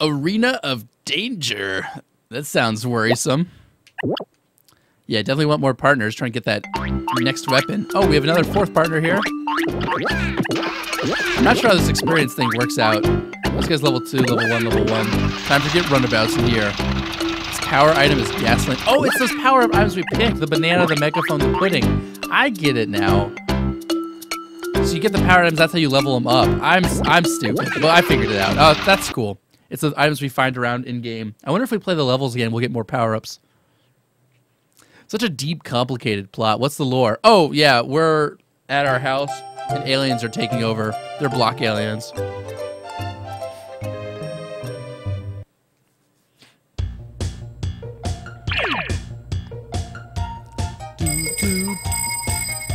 Arena of Danger. That sounds worrisome. Yeah, definitely want more partners trying to get that next weapon. Oh, we have another fourth partner here. I'm not sure how this experience thing works out. This guy's level 2, level 1, level 1. Time to get runabouts in here. This power item is gasoline. Oh, it's those power items we picked. The banana, the megaphone, the pudding. I get it now. So you get the power items, that's how you level them up. I'm I'm stupid. Well, I figured it out. Oh, that's cool. It's the items we find around in-game. I wonder if we play the levels again, we'll get more power-ups. Such a deep, complicated plot. What's the lore? Oh, yeah, we're at our house, and aliens are taking over. They're block aliens.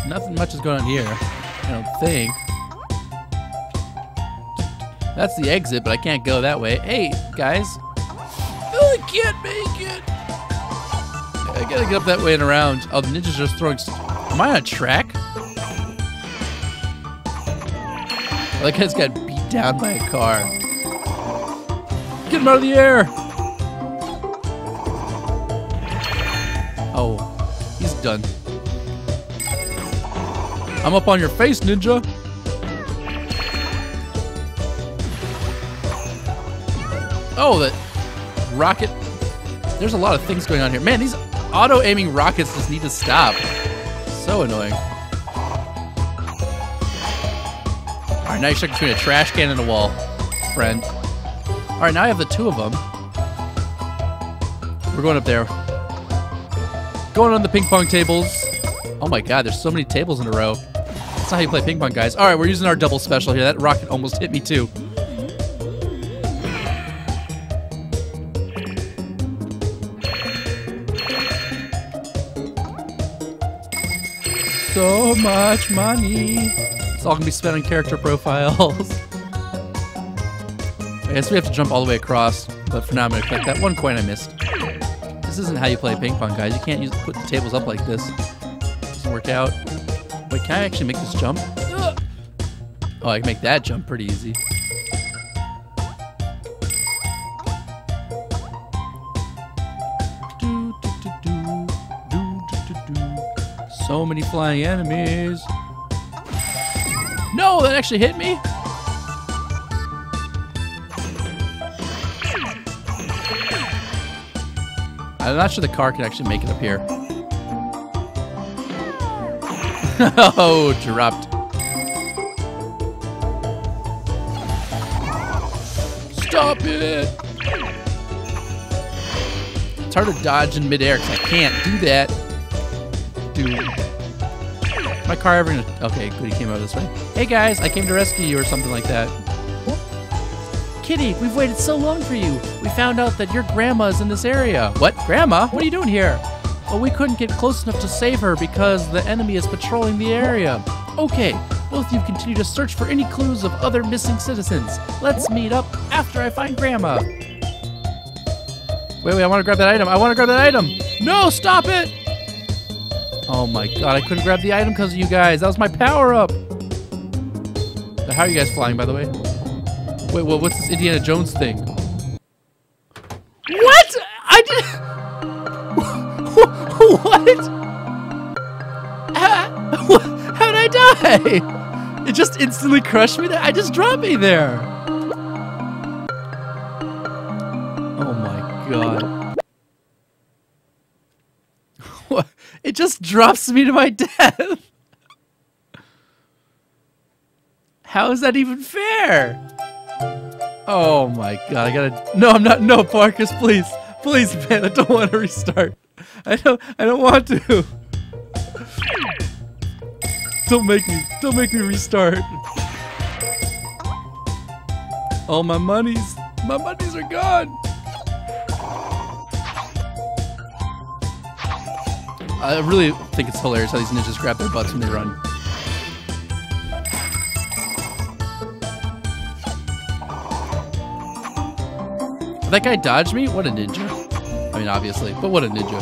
Nothing much is going on here. I don't think. That's the exit, but I can't go that way. Hey, guys. Oh, I can't make it. I gotta get up that way and around. Oh, the ninja's just throwing. Am I on a track? That guy's got beat down by a car. Get him out of the air! Oh, he's done. I'm up on your face, ninja. Oh, that rocket. There's a lot of things going on here. Man, these auto-aiming rockets just need to stop. So annoying. Alright, now you're stuck between a trash can and a wall, friend. Alright, now I have the two of them. We're going up there. Going on the ping pong tables. Oh my god, there's so many tables in a row. That's not how you play ping pong, guys. Alright, we're using our double special here. That rocket almost hit me too. So much money. It's all gonna be spent on character profiles. I guess we have to jump all the way across, but for now I'm gonna collect that one coin I missed. This isn't how you play ping pong, guys. You can't use put the tables up like this. It Doesn't work out. Wait, can I actually make this jump? Oh, I can make that jump pretty easy. So many flying enemies. No, that actually hit me. I'm not sure the car can actually make it up here. oh, dropped. Stop it! It's hard to dodge in midair because I can't do that. Dude. My car ever gonna... Okay, good, he came out this way. Hey guys, I came to rescue you or something like that. Kitty, we've waited so long for you. We found out that your grandma's in this area. What? Grandma? What are you doing here? Well, we couldn't get close enough to save her because the enemy is patrolling the area. Okay, both of you continue to search for any clues of other missing citizens. Let's meet up after I find Grandma. Wait, wait, I want to grab that item. I want to grab that item. No, stop it! Oh my god, I couldn't grab the item because of you guys. That was my power up. How are you guys flying, by the way? Wait, well, what's this Indiana Jones thing? What? I did. what? How, how'd I die? It just instantly crushed me. There. I just dropped me there. Oh my god. What? It just drops me to my death. How is that even fair? Oh my god, I gotta No, I'm not no Marcus, please. Please, man, I don't want to restart. I don't I don't want to. Don't make me don't make me restart. All my monies my monies are gone. I really think it's hilarious how these ninjas grab their butts when they run. That guy dodged me? What a ninja. I mean, obviously, but what a ninja.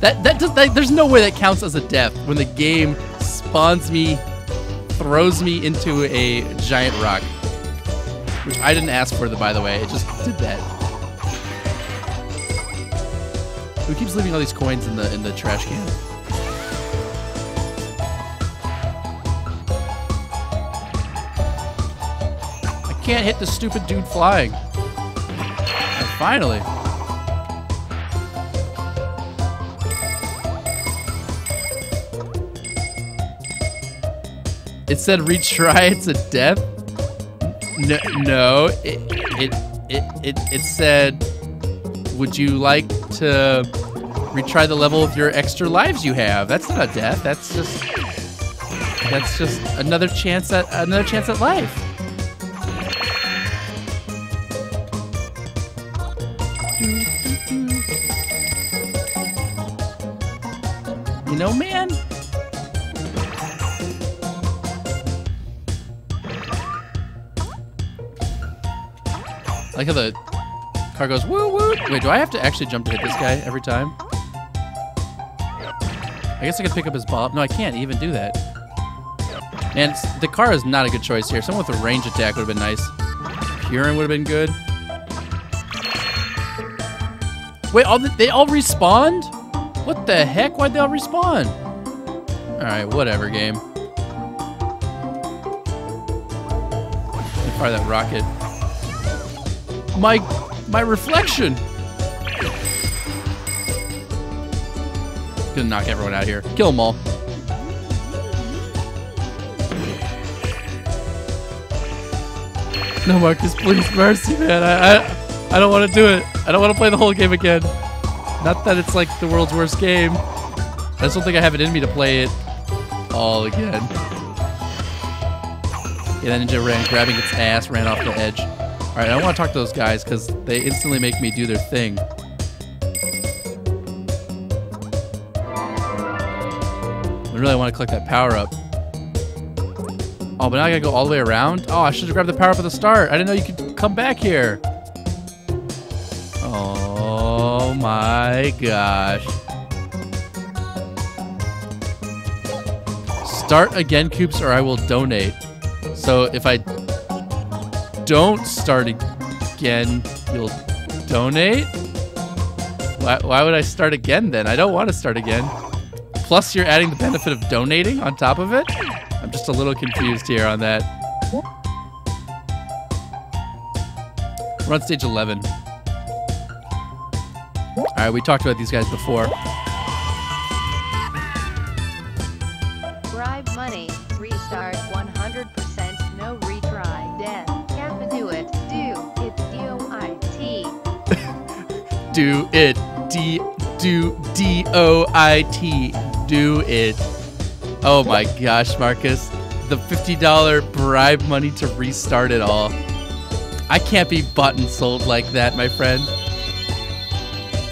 That, that does, that, there's no way that counts as a death when the game spawns me, throws me into a giant rock. which I didn't ask for, by the way. It just did that. Who keeps leaving all these coins in the in the trash can? I can't hit the stupid dude flying. And finally. It said retry. It's a death. No, no. It, it, it, it, it said, would you like to retry the level with your extra lives you have? That's not a death. That's just, that's just another chance at another chance at life. You know, man. I like how the car goes woo woo. Wait, do I have to actually jump to hit this guy every time? I guess I could pick up his ball. No, I can't even do that. It's- the car is not a good choice here. Someone with a range attack would have been nice. Purin would have been good. Wait, all the, they all respawned? What the heck? Why'd they all respawn? Alright, whatever, game. Fire that rocket. My my reflection. Gonna knock everyone out here. Kill them all. No, Marcus, please, mercy, man. I, I, I don't want to do it. I don't want to play the whole game again. Not that it's like the world's worst game. I just don't think I have it in me to play it all again. Yeah, that ninja ran, grabbing its ass, ran off the edge. All right, I want to talk to those guys because they instantly make me do their thing. I really want to collect that power up. Oh, but now I gotta go all the way around? Oh, I should have grabbed the power up at the start. I didn't know you could come back here. Oh my gosh. Start again, Koops, or I will donate. So if I don't start again, you'll donate? Why, why would I start again then? I don't want to start again. Plus, you're adding the benefit of donating on top of it? I'm just a little confused here on that. We're on stage 11. All right, we talked about these guys before. Do it. D do D O I T. Do it. Oh my gosh, Marcus. The $50 bribe money to restart it all. I can't be bought and sold like that, my friend.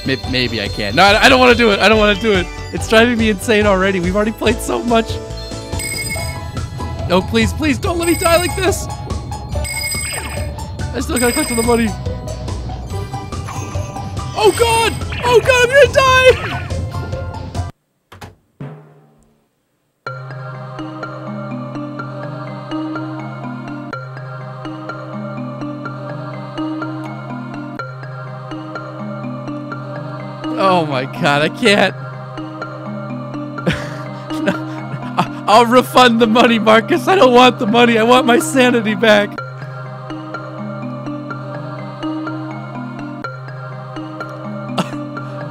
Maybe, I can. No, I I don't want to do it. I don't want to do it. It's driving me insane already. We've already played so much. No, please, please, don't let me die like this. I still gotta collect all the money. Oh god! Oh god, I'm gonna die! Oh my god, I can't. I'll refund the money, Marcus. I don't want the money. I want my sanity back.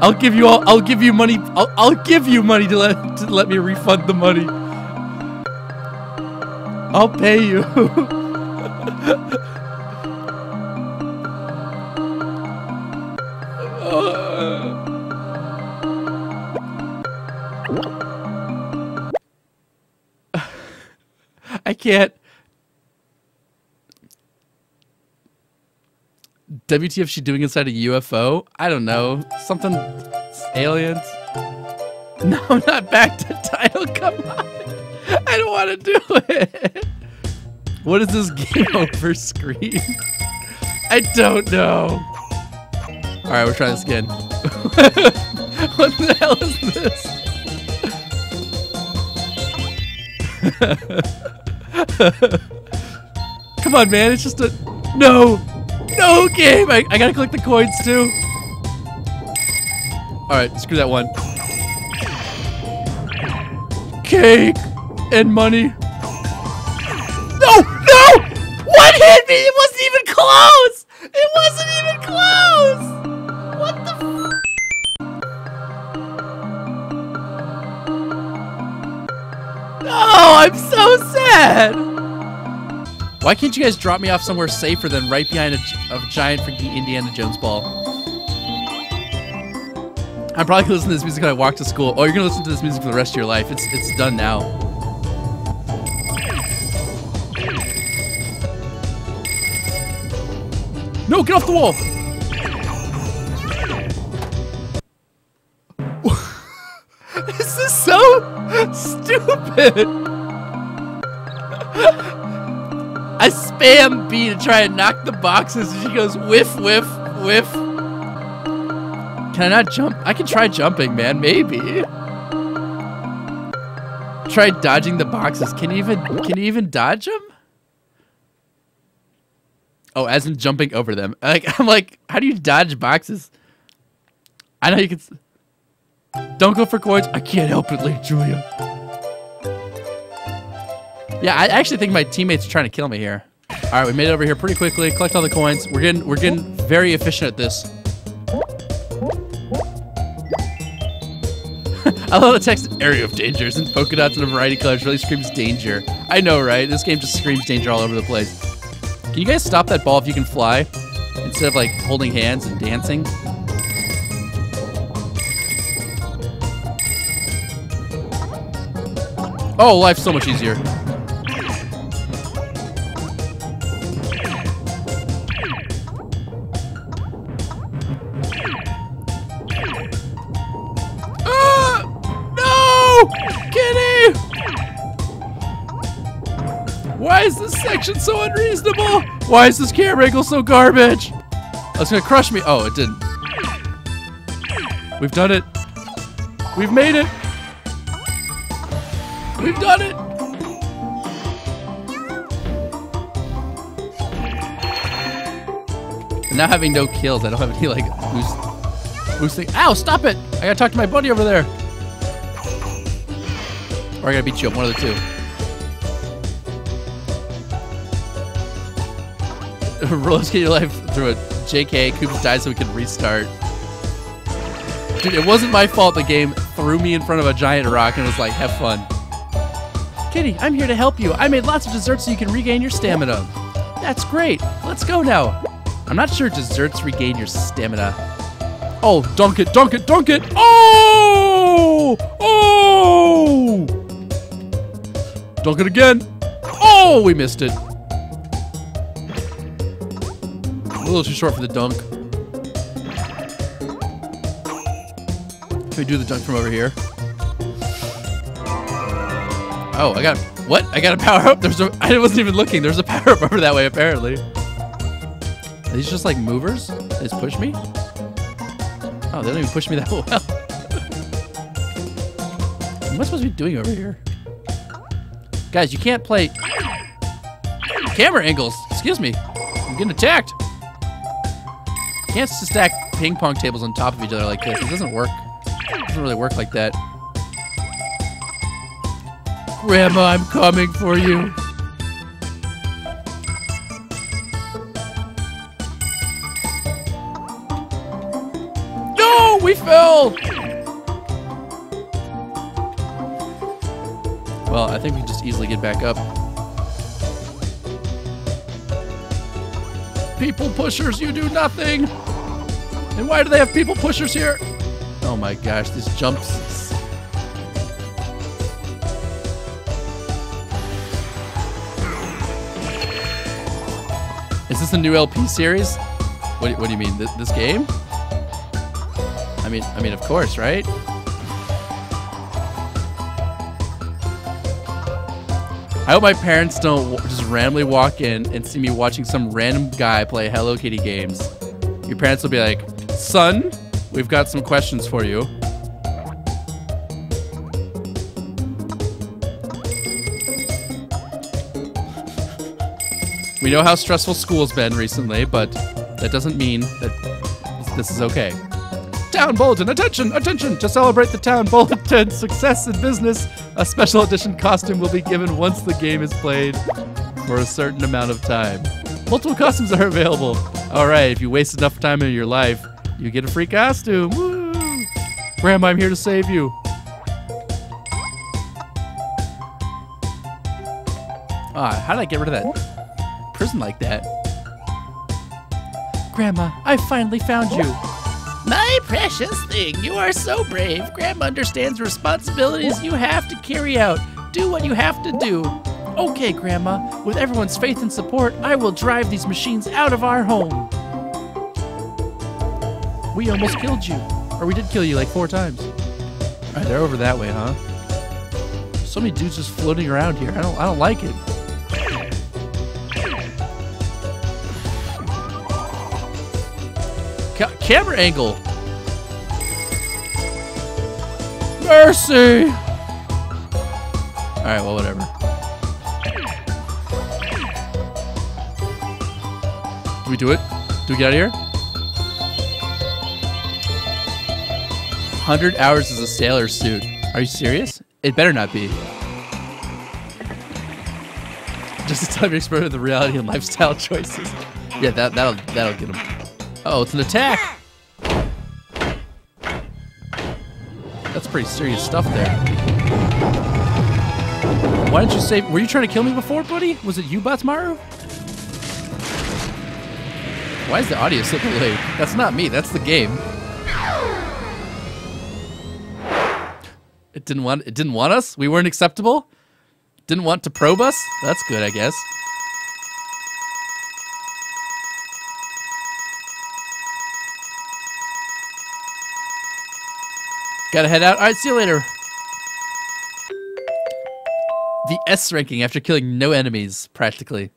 I'll give you all. I'll give you money. I'll, I'll give you money to let to let me refund the money. I'll pay you. I can't. WTF she doing inside a UFO? I don't know. Something aliens. No, not back to title. Come on. I don't want to do it. What is this game over screen? I don't know. All right, we're trying this again. what the hell is this? Come on, man. It's just a No! No game! I, I gotta collect the coins too. Alright, screw that one. Cake and money. No! No! What hit me? It wasn't even close! It wasn't even close! What the No, I'm so sad. Why can't you guys drop me off somewhere safer than right behind a, a giant freaking Indiana Jones ball? I'm probably gonna listen to this music when I walk to school. Oh, you're gonna listen to this music for the rest of your life. It's it's done now. No, get off the wall! this is so stupid! I spam B to try and knock the boxes, and she goes whiff, whiff, whiff. Can I not jump? I can try jumping, man. Maybe. Try dodging the boxes. Can you even can you even dodge them? Oh, as in jumping over them. Like I'm like, how do you dodge boxes? I know you can. Don't go for coins. I can't help it, late Julia. Yeah, I actually think my teammates are trying to kill me here. All right, we made it over here pretty quickly. Collect all the coins. We're getting we're getting very efficient at this. I love the text area of dangers and polka dots in a variety of colors really screams danger. I know, right? This game just screams danger all over the place. Can you guys stop that ball if you can fly? Instead of like holding hands and dancing? Oh, life's so much easier. Section so unreasonable? Why is this camera angle so garbage? Oh, it's gonna crush me. Oh, it didn't. We've done it. We've made it. We've done it. And now having no kills, I don't have any like boost, boosting. Ow! Stop it! I gotta talk to my buddy over there. Or I gotta beat you up. One of the two. Roller skate your life through a JK. Koopa died so we can restart. Dude, it wasn't my fault the game threw me in front of a giant rock and was like, have fun. Kitty, I'm here to help you. I made lots of desserts so you can regain your stamina. That's great. Let's go now. I'm not sure desserts regain your stamina. Oh, dunk it, dunk it, dunk it. Oh! Oh! Dunk it again. Oh, we missed it. Little too short for the dunk. Can we do the dunk from over here? Oh, I got what? I got a power up. There's a. I wasn't even looking. There's a power up over that way apparently. Are these just like movers? They just push me? Oh, they don't even push me that well. what am I supposed to be doing over here? Guys, you can't play camera angles. Excuse me. I'm getting attacked. Can't stack ping pong tables on top of each other like this. It doesn't work. It doesn't really work like that. Grandma, I'm coming for you. No, we fell. Well, I think we can just easily get back up. People pushers, you do nothing. And why do they have people pushers here? Oh my gosh, these jumps. Is this a new LP series? What, what do you mean? Th- this game? I mean, I mean, of course, right? I hope my parents don't just randomly walk in and see me watching some random guy play Hello Kitty games. Your parents will be like, "Son, we've got some questions for you." We know how stressful school's been recently, but that doesn't mean that this is okay. Town Bulletin, attention, attention! To celebrate the Town Bulletin's success in business, a special edition costume will be given once the game is played for a certain amount of time. Multiple costumes are available. All right, if you waste enough time in your life, you get a free costume. Woo! Grandma, I'm here to save you. Ah, how did I get rid of that prison like that? Grandma, I finally found you. My precious thing, you are so brave. Grandma understands responsibilities you have to carry out. Do what you have to do. Okay, Grandma, with everyone's faith and support, I will drive these machines out of our home. We almost killed you. Or we did kill you like four times. Alright, they're over that way, huh? So many dudes just floating around here. I don't I don't like it. Ca camera angle. Mercy. All right, well, whatever. Do we do it? Do we get out of here? 100 hours as a sailor suit. Are you serious? It better not be. Just a time to experiment with the reality and lifestyle choices. Yeah, that, that'll, that'll get him. Oh, it's an attack. That's pretty serious stuff there. Why didn't you say? Were you trying to kill me before, buddy? Was it you, Badtz-Maru? Why is the audio so delayed? That's not me. That's the game. It didn't want. It didn't want us. We weren't acceptable. Didn't want to probe us. That's good, I guess. Gotta head out. All right, see you later. The S ranking after killing no enemies, practically.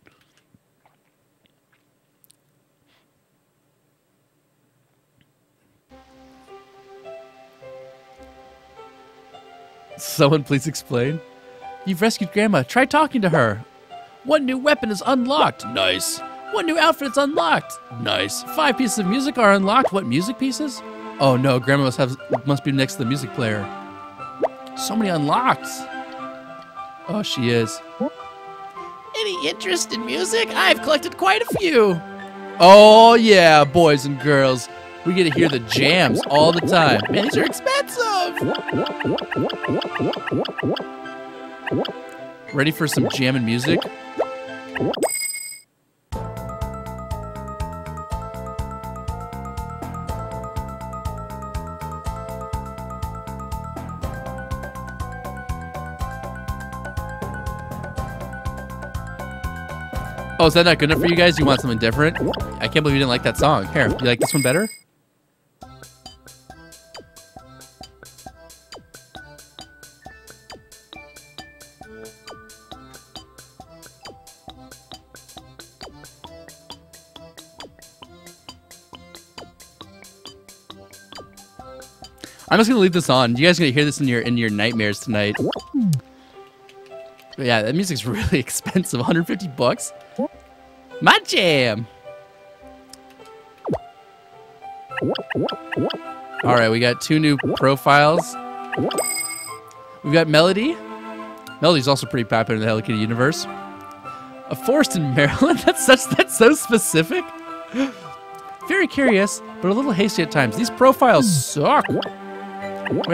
Someone please explain. You've rescued Grandma. Try talking to her. One new weapon is unlocked. Nice. One new outfit is unlocked. Nice. Five pieces of music are unlocked. What music pieces? Oh no, Grandma must have must be next to the music player. So many unlocked. Oh, she is. Any interest in music? I've collected quite a few. Oh yeah, boys and girls. We get to hear the jams all the time. Man, these are expensive. Ready for some jamming music? Oh, is that not good enough for you guys? You want something different? I can't believe you didn't like that song. Here, you like this one better? I'm just gonna leave this on. You guys are gonna hear this in your in your nightmares tonight. But yeah, that music's really expensive. 150 bucks. My jam. All right, we got two new profiles. We've got Melody. Melody's also pretty popular in the Hello Kitty universe. A forest in Maryland. That's such. That's so specific. Very curious, but a little hasty at times. These profiles suck. Wait,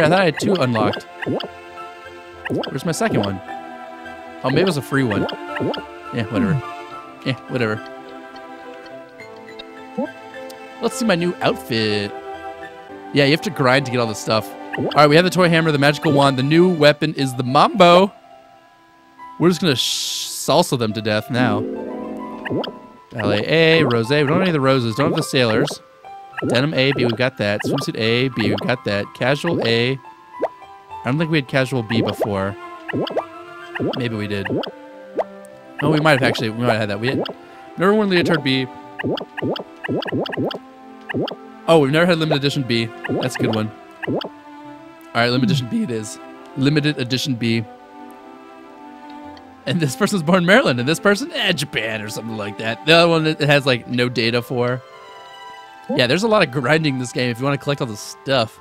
I thought I had two unlocked. Where's my second one? Oh, maybe it was a free one. Yeah, whatever. Yeah, whatever. Let's see my new outfit. Yeah, you have to grind to get all this stuff. All right, we have the toy hammer, the magical wand. The new weapon is the mambo. We're just gonna salsa them to death now. Ballet A, rose. We don't have any of the roses. Don't have the sailors. Denim A, B, we've got that. Swimsuit A, B, we've got that. Casual A. I don't think we had casual B before. Maybe we did. No, we might have actually. We might have had that. We had, never won leotard B. Oh, we've never had limited edition B. That's a good one. All right, limited edition B it is. Limited edition B. And this person's born in Maryland, and this person, eh, Japan or something like that. The other one that it has like no data for. Yeah, there's a lot of grinding in this game if you want to collect all the stuff.